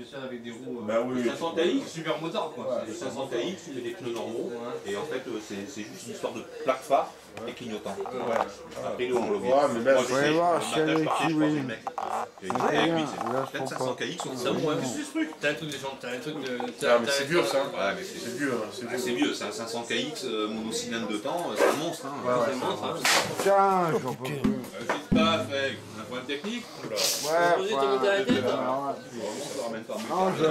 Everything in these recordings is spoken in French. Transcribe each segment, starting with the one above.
spécial avec des roues. euh, Bah oui. 500 KX, Super motard quoi. c'est 500 KX, tu mets des pneus normaux, Ouais. et en fait, euh, c'est c'est juste une histoire de plaque phare et clignotant. Après, il est homologué. Ouais, mais je voir je était avec lui, là, c'est là, je peut-être comprends 500 KX, on Ça, dit, ouais. qu'est-ce que c'est ce truc T'as un truc des gens, t'as un truc de. Ah, mais c'est vieux, ça. Ouais, mais c'est C'est vieux, c'est vieux. c'est vieux, c'est un 500 KX monocylindre de temps, euh, c'est un monstre. Hein. Ouais, ouais, C'est bon, ça. Tiens, j'en peux plus. Que t'as fait Un point technique Oula. Ouais, à la tête, hein. Ça ramène pas. Non, je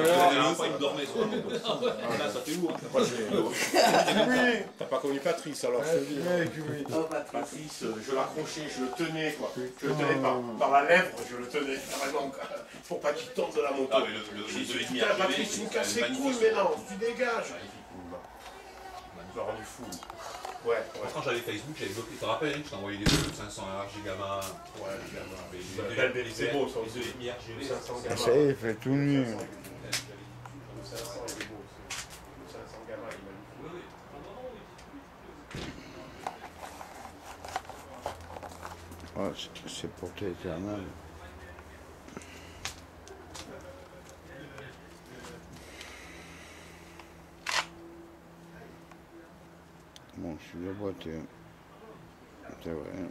il me dormait. Là, ça fait lourd. hein. T'as pas connu Patrice alors je te dis. kiwi. Patrice, euh, je l'accrochais, je le tenais quoi. Je le tenais par, par la lèvre, je le tenais vraiment quoi. Pour pas qu'il tombe de la moto. Ah, mais le, le, J'ai le dit, 2,5 putain, RGB, Patrice, tu me casses les couilles, mais non, tu dégages. Il m'a rendu fou. Ouais, ouais. Quand j'avais Facebook, j'avais bloqué. Tu te rappelles, je t'ai envoyé des photos de 500 RG Gamma. Ouais. Les C'est les c'est beau ça les aussi. 2,5 RGB. 500 Ça gamins. y est, il fait tout nu. Le 500 il est beau aussi. Le 500 gamma il est magnifique. Oh, c'est- c'est pour éternel. Bon, je suis déboîté. C'est vrai.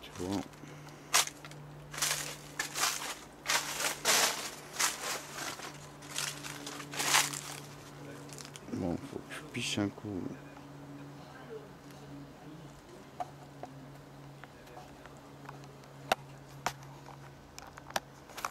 Tu vois. Bon, faut que je un coup.